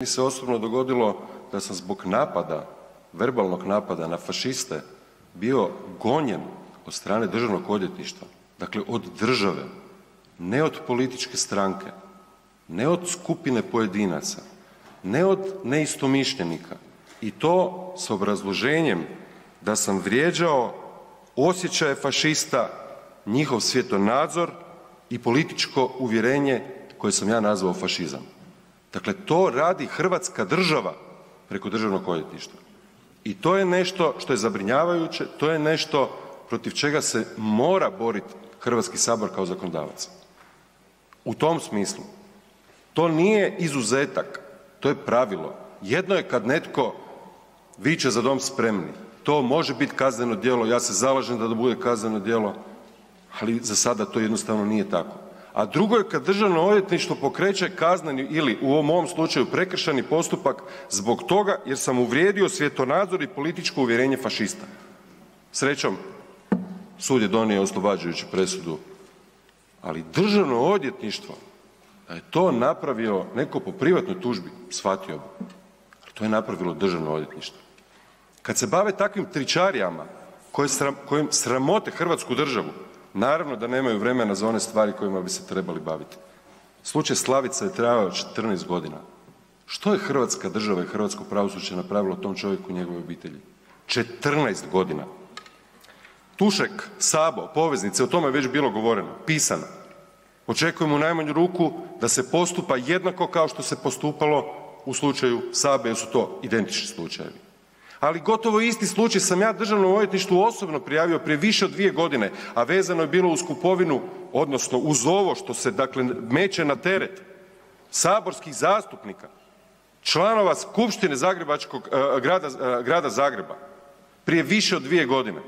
Meni se osobno dogodilo da sam zbog napada, verbalnog napada na fašiste bio gonjen od strane državnog odvjetništva, dakle od države, ne od političke stranke, ne od skupine pojedinaca, ne od neistomišljenika i to s obrazloženjem da sam vrijeđao osjećaje fašista, njihov svjetonazor i političko uvjerenje koje sam ja nazvao fašizam. Dakle, to radi hrvatska država preko državnog odvjetništva i to je nešto što je zabrinjavajuće, to je nešto protiv čega se mora boriti HS kao zakonodavac. U tom smislu to nije izuzetak, to je pravilo. Jedno je kad netko viče „Za dom spremni“, to može biti kazneno djelo, ja se zalažem da bude kazneno djelo, ali za sada to jednostavno nije tako. A drugo je kad državno odvjetništvo pokreće kazneni ili u mom slučaju prekršajni postupak zbog toga jer sam uvrijedio svjetonazor i političko uvjerenje fašista. Srećom, sud je donio oslobađajuću presudu, ali državno odvjetništvo da je to napravio neko po privatnoj tužbi, shvatio bi, ali to je napravilo državno odvjetništvo. Kad se bave takvim tričarijama koje sramote hrvatsku državu, naravno da nemaju vremena za one stvari kojima bi se trebali baviti. Slučaj Slavice je trajao 14 godina. Što je hrvatska država i hrvatsko pravosuđe napravilo tom čovjeku i njegovoj obitelji? 14 godina. Tušek, Sabo, poveznice, o tome je već bilo govoreno, pisano. Očekujem u najmanju ruku da se postupa jednako kao što se postupalo u slučaju Sabe jer su to identični slučajevi. Ali gotovo isti slučaj sam ja Državnom odvjetništvu osobno prijavio prije više od dvije godine, a vezano je bilo uz kupovinu odnosno uz ovo što se dakle meće na teret saborskih zastupnika, članova Skupštine Zagrebačkog, grada, grada Zagreba prije više od dvije godine.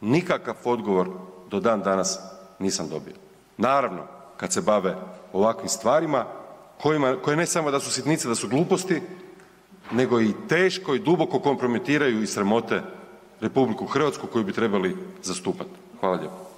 Nikakav odgovor do dan danas nisam dobio. Naravno, kad se bave ovakvim stvarima kojima, koje ne samo da su sitnice, da su gluposti, nego i teško i duboko kompromitiraju i sramote RH koju bi trebali zastupati. Hvala lijepo.